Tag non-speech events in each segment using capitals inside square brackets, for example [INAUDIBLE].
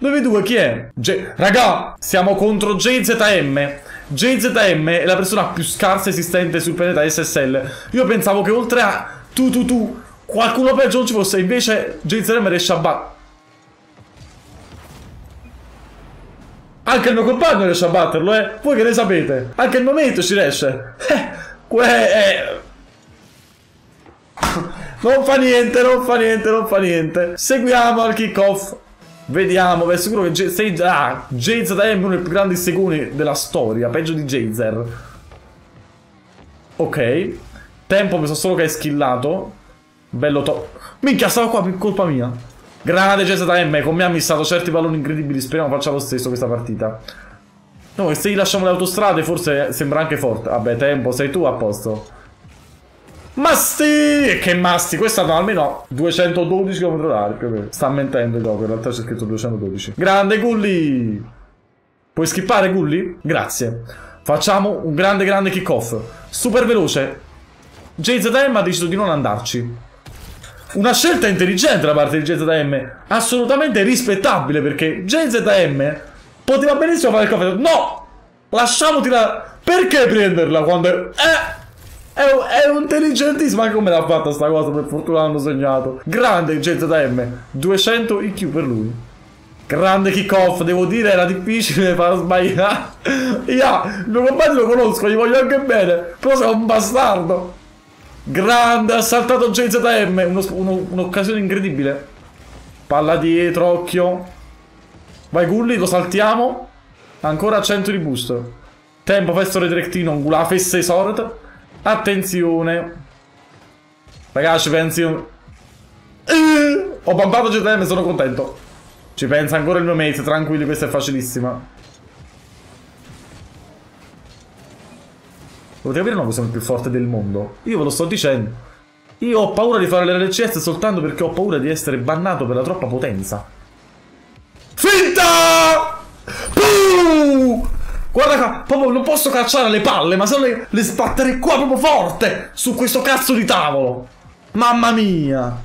9-2 chi è? J Raga, siamo contro JZM. JZM è la persona più scarsa esistente sul pianeta SSL. Io pensavo che oltre a tu tu tu qualcuno peggio non ci fosse, invece JZM riesce a battere. Anche il mio compagno riesce a batterlo, eh? Voi che ne sapete? Anche il momento ci riesce. [LAUGHS] Eh, que- eh. Non fa niente, non fa niente, non fa niente. Seguiamo al kickoff. Vediamo, beh, sicuro che J sei, ah, JZM è uno dei più grandi seguni della storia, peggio di Jzer. Ok. Tempo, mi so solo che hai skillato. Bello to... Minchia, stavo qua, colpa mia. Grande JZM, con me ha missato certi palloni incredibili, speriamo faccia lo stesso questa partita. No, e se gli lasciamo le autostrade forse sembra anche forte. Vabbè, tempo, sei tu a posto. Masti! Che masti? Questa no, almeno 212 km h più o meno. Sta mentendo il gioco, in realtà c'è scritto 212. Grande Gulli! Puoi skippare Gulli? Grazie. Facciamo un grande grande kick-off. Super veloce. JZM ha deciso di non andarci. Una scelta intelligente da parte di JZM. Assolutamente rispettabile perché JZM poteva benissimo fare il coffee. No! Lasciamo tirare. Perché prenderla quando... Eh! È, è intelligentissimo anche come l'ha fatta sta cosa, per fortuna l'hanno segnato. Grande JZM, 200 IQ per lui. Grande kick-off, devo dire, era difficile far sbagliare. [LAUGHS] yeah, il mio compagno lo conosco, gli voglio anche bene, però sei un bastardo. Grande, ha saltato JZM, un'occasione incredibile. Palla dietro, occhio. Vai Gulli, lo saltiamo. Ancora 100 di boost. Tempo, festo redirectino, la fesse sorte. Attenzione. Ragazzi, pensi... Uh, ho bambato GTM, sono contento. Ci pensa ancora il mio mate, tranquilli, questa è facilissima. Volete capire sono il più forte del mondo? Io ve lo sto dicendo. Io ho paura di fare le RCS soltanto perché ho paura di essere bannato per la troppa potenza. Finta! Guarda qua, proprio non posso cacciare le palle, ma se le, le sbattere qua proprio forte su questo cazzo di tavolo. Mamma mia.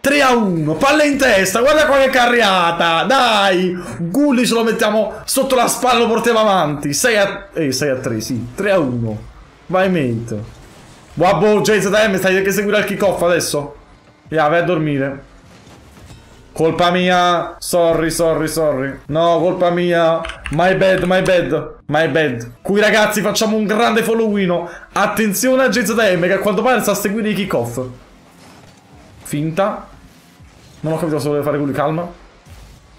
3 a 1, palle in testa, guarda qua che carriata, dai, Gulli ce lo mettiamo sotto la spalla, lo portiamo avanti, 6 a, eh, 6 a 3, sì, 3 a 1, vai mate. Wabbo, JZM, stai che seguire il kickoff adesso? Ya, vai a dormire. Colpa mia. Sorry, sorry, sorry. No, colpa mia. My bad, my bad. My bad. Qui ragazzi facciamo un grande followino. Attenzione a JZM che a quanto pare sta a seguire i kick-off. Finta. Non ho capito cosa voleva fare lui, calma.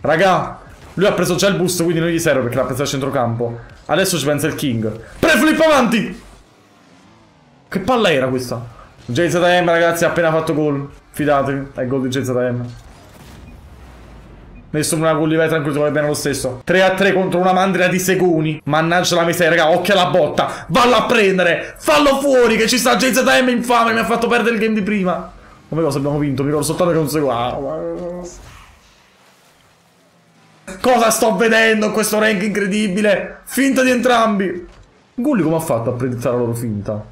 Raga, lui ha preso già il boost, quindi non gli serve perché l'ha preso al centrocampo. Adesso ci pensa il King. Preflip avanti! Che palla era questa? JZM ragazzi ha appena fatto gol. Fidatevi, è gol di JZM. Nessuno una gulli, vai tranquillo, vuole bene lo stesso. 3 a 3 contro una mandria di Seguni. Mannaggia la miseria, raga, occhio alla botta. Vallo a prendere. Fallo fuori, che ci sta JZM infame, mi ha fatto perdere il game di prima. Come cosa abbiamo vinto? Mi ricordo soltanto che non seguo. Cosa sto vedendo questo rank incredibile? Finta di entrambi. Gulli come ha fatto a predittare la loro finta?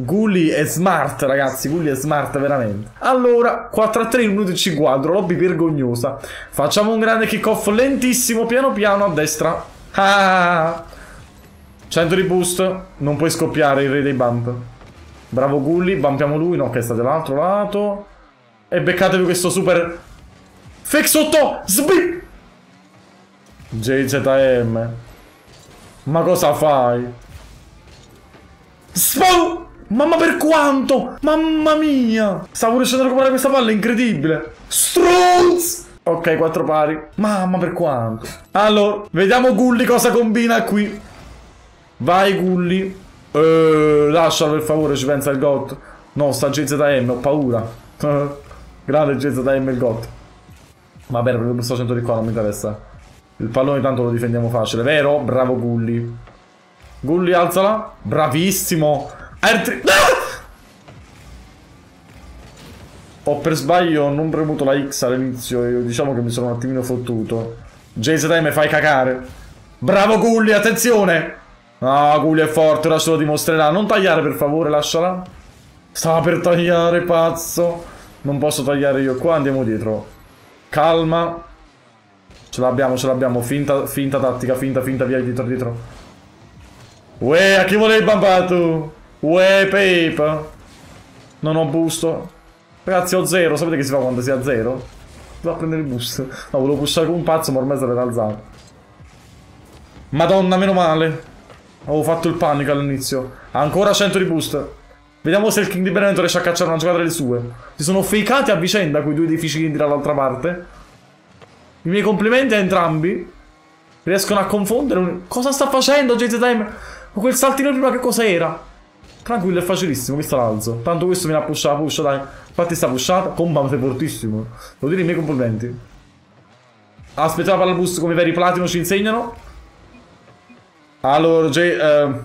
Gulli è smart, ragazzi. Gulli è smart, veramente. Allora, 4 a 3, 1 minuto e 50. Lobby vergognosa. Facciamo un grande kickoff lentissimo, piano piano a destra. Ah! 100 di boost. Non puoi scoppiare il re dei bump. Bravo Gulli. Bumpiamo lui. No, che sta dall'altro lato. E beccatevi questo super... Fake sotto! Sbi! JZM. Ma cosa fai? Spawn! Mamma per quanto? Mamma mia! Stavo riuscendo a recuperare questa palla, incredibile! Strunz! Ok, quattro pari. Mamma per quanto? Allora, vediamo Gulli cosa combina qui. Vai Gulli. Eh, lascialo per favore, ci pensa il GOT. No, sta GZM, ho paura. [LAUGHS] Grande GZM il GOT. Va bene, prendo questo 100 di qua, non mi interessa. Il pallone tanto lo difendiamo facile, vero? Bravo Gulli. Gulli, alzala. Bravissimo. Altri... Ah! [LAUGHS] Ho per sbaglio non premuto la X all'inizio, diciamo che mi sono un attimino fottuto. JZM fai cacare. Bravo Gulli, attenzione! No, Gulli è forte, ora se lo dimostrerà. Non tagliare per favore, lasciala. Stava per tagliare, pazzo. Non posso tagliare io qua, andiamo dietro. Calma. Ce l'abbiamo, ce l'abbiamo. Finta, finta tattica, finta, finta, via dietro, dietro. Uè, a chi volevi bambato? Uè, paper. Non ho busto. Ragazzi, ho zero. Sapete che si fa quando si ha zero? Devo a prendere il boost. No, volevo pushare come un pazzo, ma ormai sarà alzato. Madonna, meno male. Avevo fatto il panico all'inizio. Ancora 100 di boost. Vediamo se il King di Benevento riesce a cacciare una giocata delle sue. Si sono fakeati a vicenda quei due edifici King dall'altra parte. I miei complimenti a entrambi. Riescono a confondere. Cosa sta facendo JZM? Ma quel saltino prima che cos'era? Tranquillo, è facilissimo, sta l'alzo. Tanto questo viene a pushare, pusha, dai. Infatti sta pushata. Comba, sei fortissimo. Devo dire i miei complimenti. Aspettiamo palla boost come i veri platino ci insegnano. Allora, J... Uh,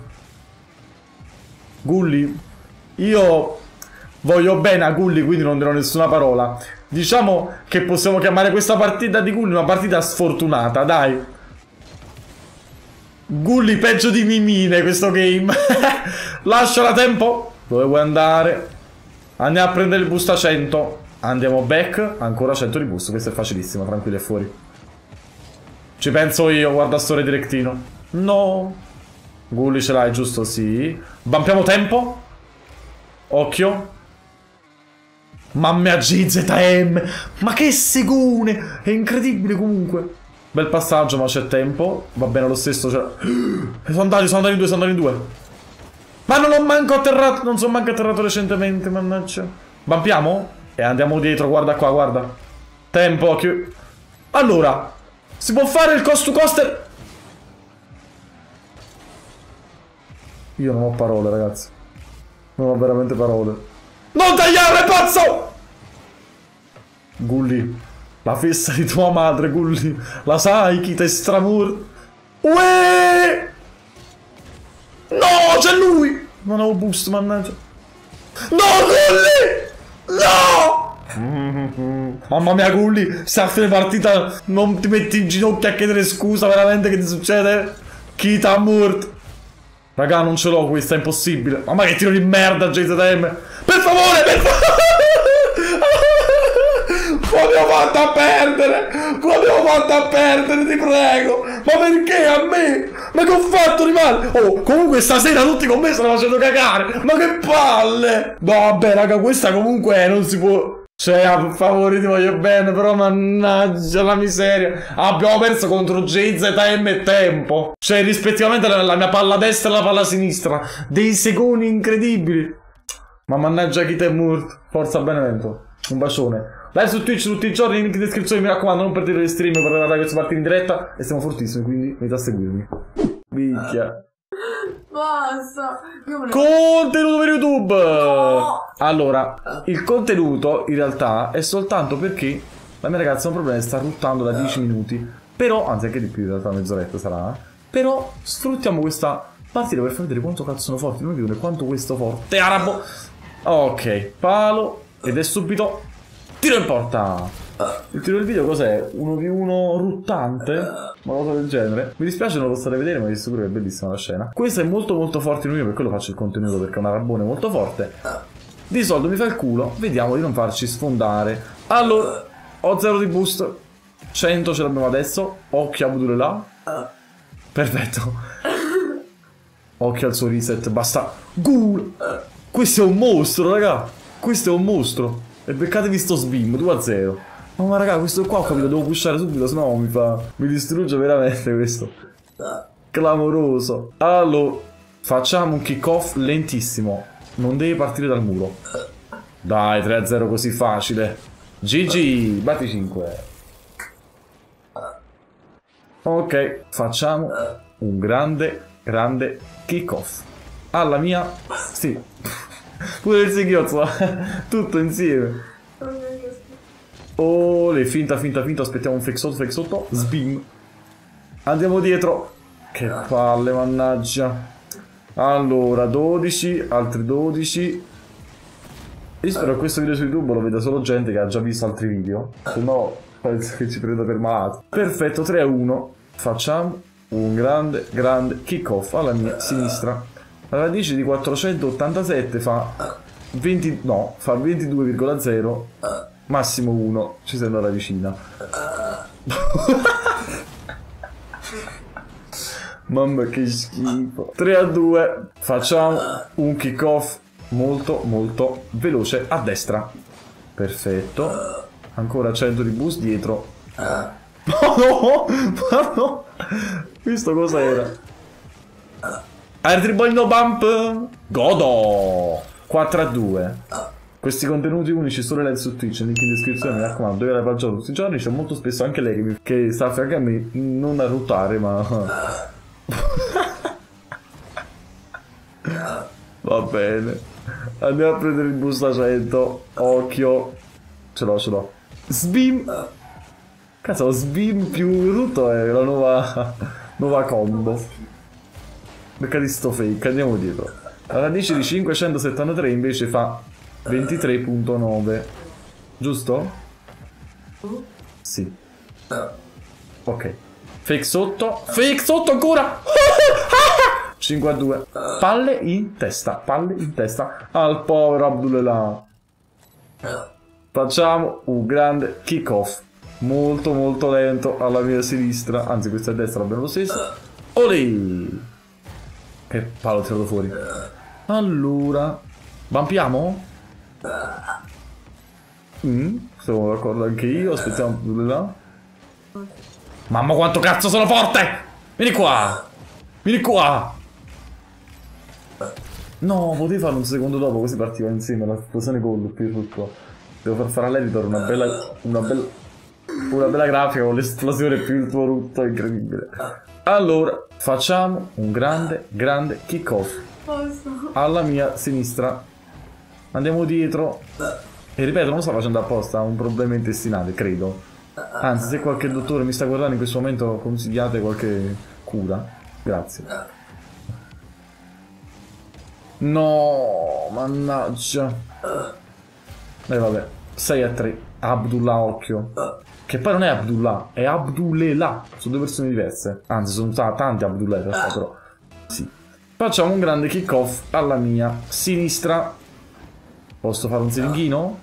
Gulli. Io voglio bene a Gulli, quindi non dirò nessuna parola. Diciamo che possiamo chiamare questa partita di Gulli una partita sfortunata, dai. Gulli peggio di Mimine questo game. [LAUGHS] Lasciala tempo. Dove vuoi andare? Andiamo a prendere il boost a 100. Andiamo back. Ancora 100 di boost. Questo è facilissimo. Tranquillo, è fuori. Ci penso io. Guarda sto redirectino. No. Gulli ce l'hai, giusto? Sì. Bampiamo tempo. Occhio. Mamma mia GZM. Ma che segone. È incredibile comunque. Bel passaggio, ma c'è tempo. Va bene lo stesso. Cioè... [GASPS] Sono andati, sono andati in due, sono andati in due. Ma non l'ho manco atterrato. Non sono manco atterrato recentemente, mannaggia. Vampiamo? E andiamo dietro, guarda qua, guarda. Tempo, occhio. Allora, si può fare il cost to coaster? Io non ho parole, ragazzi. Non ho veramente parole. Non tagliare, pazzo! Gulli. La festa di tua madre, Gulli. La sai chi te stramur? Uè! Non ho boost, mannaggia. No, Gulli! No! Mamma mia, Gulli, se a fine partita non ti metti in ginocchio a chiedere scusa, veramente che ti succede? Chi t'ha morto? Raga, non ce l'ho questa, è impossibile. Mamma che tiro di merda, JZM. Per favore, per favore! Come ho fatto a perdere? Come ho fatto a perdere, ti prego? Ma perché a me? Ma che ho fatto di male? Oh, comunque stasera tutti con me stanno facendo cagare. Ma che palle! No, vabbè, raga, questa comunque non si può... Cioè, a favore ti voglio bene, però mannaggia la miseria. Abbiamo perso contro JZM e Tempo. Cioè, rispettivamente la, la mia palla destra e la palla sinistra. Dei secondi incredibili. Ma mannaggia chi te è morto. Forza Benevento. Un bacione. Live su Twitch tutti i giorni, link in descrizione, mi raccomando, non perdete le stream per guardare queste partite in diretta. E siamo fortissimi, quindi venite a seguirmi. Minchia. Basta. Contenuto per YouTube. No. Allora, il contenuto in realtà è soltanto perché la mia ragazza ha un problema, sta ruttando da 10 minuti. Però, anzi anche di più in realtà, mezz'oretta sarà. Però sfruttiamo questa partita per far vedere quanto cazzo sono forti. Non vedo quanto questo forte arabo. Ok, palo. Ed è subito Tiro in porta! Il tiro del video cos'è? Uno di uno ruttante? Una cosa del genere. Mi dispiace non lo state a vedere, ma vi assicuro che è bellissima la scena. Questo è molto molto forte in mio, per quello faccio il contenuto, perché è una rabone molto forte. Di solito mi fa il culo, vediamo di non farci sfondare. Allora, ho zero di boost. 100 ce l'abbiamo adesso. Occhio a Budure là. Perfetto. Occhio al suo reset, basta. Ghoul! Questo è un mostro, raga. Questo è un mostro. E beccatevi sto sbim, 2 a 0. No, ma raga, questo qua ho capito, devo pushare subito, sennò mi fa... Mi distrugge veramente questo. Clamoroso. Allora, facciamo un kick off lentissimo. Non devi partire dal muro. Dai, 3 a 0 così facile. GG, batti 5. Ok, facciamo un grande, grande kick off. Alla mia... Sì. Pure il singhiozzo, [LAUGHS] tutto insieme. Oh, le finta, finta, finta. Aspettiamo un fake sotto, fake sotto. Sbim. Andiamo dietro. Che palle, mannaggia. Allora, 12, altri 12. Io spero che questo video su YouTube lo veda solo gente che ha già visto altri video. Se no, penso che ci prenda per malato. Perfetto, 3 a 1. Facciamo un grande, grande kick off alla mia sinistra. Radice di 487 fa 20, no, fa 22,0 massimo 1, ci sembra la vicina. [LAUGHS] Mamma che schifo. 3 a 2. Facciamo un kick off molto molto veloce a destra. Perfetto. Ancora 100 di boost dietro. [LAUGHS] Oh no! Ma no! Questo cosa era? Air Dribble no bump! Godo! 4 a 2. Questi contenuti unici solo lei su Twitch, link in descrizione, mi raccomando, dove la faccio tutti i giorni, c'è molto spesso anche lei che, mi, che sta a fianco a me, non a ruttare, ma... [LAUGHS] Va bene. Andiamo a prendere il boost a 100. Occhio. Ce l'ho, ce l'ho. Sbim. Cazzo, Sbim più rutto è la nuova, nuova combo. Becca di sto fake, andiamo dietro. La radice di 573 invece fa 23.9. Giusto? Sì. Ok. Fake sotto. Fake sotto ancora! 5 a 2. Palle in testa. Palle in testa al povero Abdullah. Facciamo un grande kick off. Molto molto lento alla mia sinistra. Anzi, questa a destra abbiamo lo stesso. Olè! Che palo tirato fuori. Allora. Vampiamo? Mm, sono d'accordo anche io. Aspettiamo Abdullah. Mamma quanto cazzo sono forte! Vieni qua! Vieni qua! No, potevi farlo un secondo dopo così partiva insieme la esplosione con più tutto. Devo far fare all'editor una bella, una bella, una bella grafica con l'esplosione più il tuo rutto incredibile. Allora, facciamo un grande, grande kick off. Alla mia sinistra. Andiamo dietro. E ripeto, non lo sto facendo apposta, ha un problema intestinale, credo. Anzi, se qualche dottore mi sta guardando in questo momento, consigliate qualche cura. Grazie. No, mannaggia. E vabbè, 6 a 3. Abdullah occhio. Che poi non è Abdullah, è Abdullah. Sono due versioni diverse. Anzi, sono ta- tanti Abdullah in realtà, però. Sì. Facciamo un grande kick off alla mia sinistra. Posso fare un siringhino?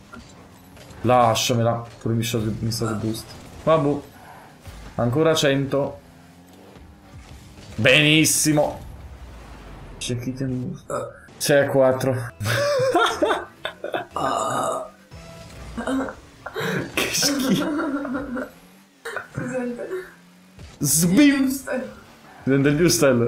Lasciamela. Pure mi sta mi sta boost. Vabbè. Ancora 100. Benissimo. C'è chi ti boost. 6 a 4. [LAUGHS] che schifo. Presente. Sbim. Prende il giustello.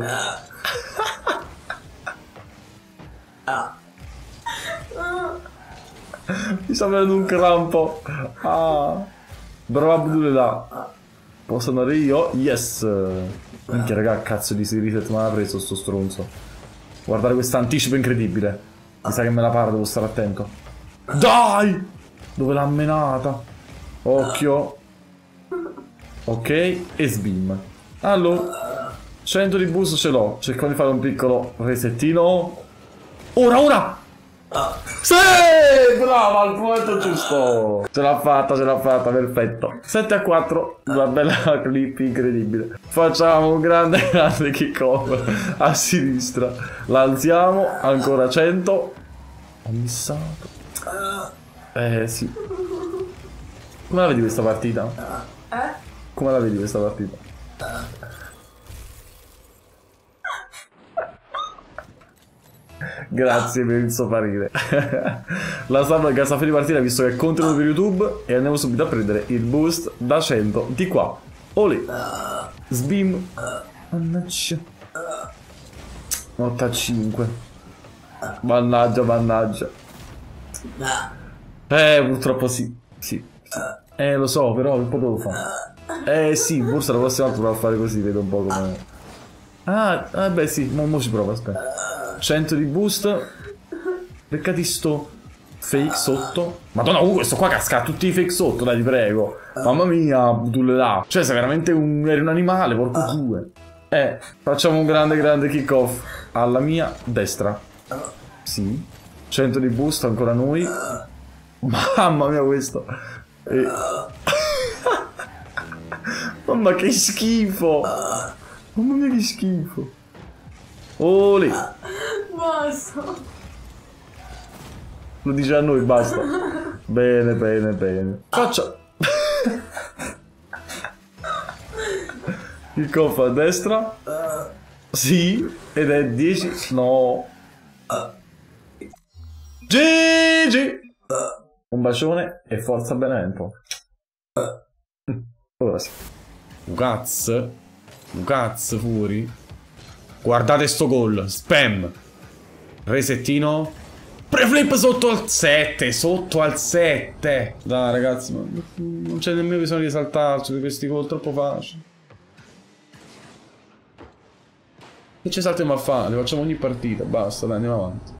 Mi sta venendo un crampo. Ah. Bravo Abdullah. Posso andare io? Yes. Minchia raga, cazzo di reset me l'ha preso sto stronzo. Guardare questo anticipo incredibile. Mi sa che me la paro, devo stare attento. Dai! Dove l'ha menata? Occhio. Ok, e sbim. Allora, 100 di boost ce l'ho. Cerco di fare un piccolo resettino. Ora, ora! Sì! Brava, al momento giusto! Ce l'ha fatta, ce l'ha fatta, perfetto. 7 a 4, una bella [LAUGHS] clip incredibile. Facciamo un grande, [LAUGHS] grande kick off a sinistra. L'alziamo, ancora 100. Ho missato. Eh, sì. Come la vedi questa partita? Eh? Come la vedi questa partita? Grazie per il suo parere. la salva al casa di partita visto che è contenuto per YouTube e andiamo subito a prendere il boost da 100 di qua. Olè. Sbim. Mannaggia. 85. Mannaggia, mannaggia. Eh, purtroppo sì. Sì. Eh, lo so, però un po' devo fare. Eh sì, forse la prossima volta provo a fare così, vedo un po' come... Ah, vabbè sì, mo, mo ci provo, aspetta. 100 di boost. Beccati sto fake sotto. Madonna, uh, questo qua casca tutti i fake sotto, dai, ti prego. Mamma mia, là. Cioè, sei veramente un... eri un animale, porco due. Eh, facciamo un grande, grande kick off. Alla mia destra. Sì. 100 di boost, ancora noi. Mamma mia, questo. E... Mamma che schifo! Mamma mia che schifo! Oli! Basta. Lo dice a noi, basta. Bene, bene, bene. Faccia... Il coffo a destra. Sì, ed è 10. No. GG. Un bacione e forza Benevento. Ora sì. Gaz. Gaz fuori. Guardate sto gol. Spam. Resettino. Preflip sotto al 7. Sotto al 7. Dai ragazzi, ma non c'è nemmeno bisogno di saltarci di questi gol troppo facili. Che ci saltiamo a fare? Le facciamo ogni partita. Basta, dai, andiamo avanti.